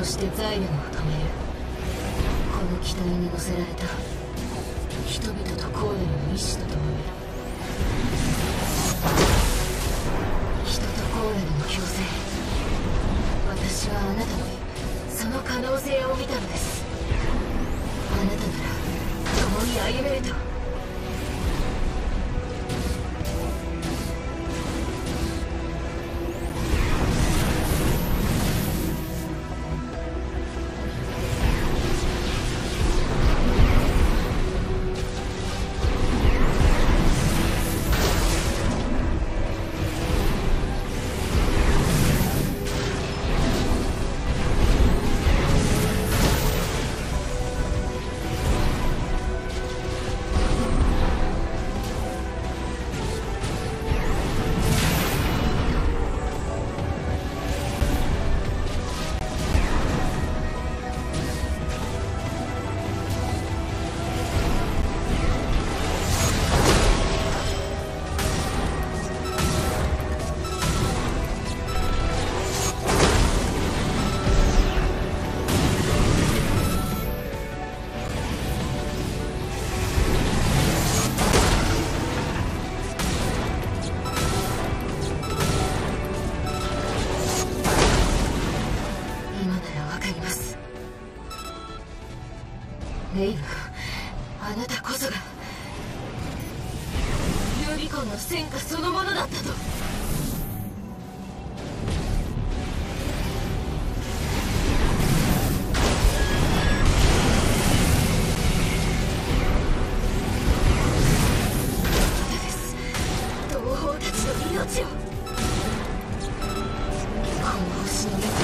そしてザイアムを止める。この機体に乗せられた。人々とコーデの意志とともに。人とコーデの共生私はあなたにその可能性を見たのです。あなたなら共に歩めると。レイブあなたこそがユリコの戦果そのものだったと。同胞たちの命を。この星の中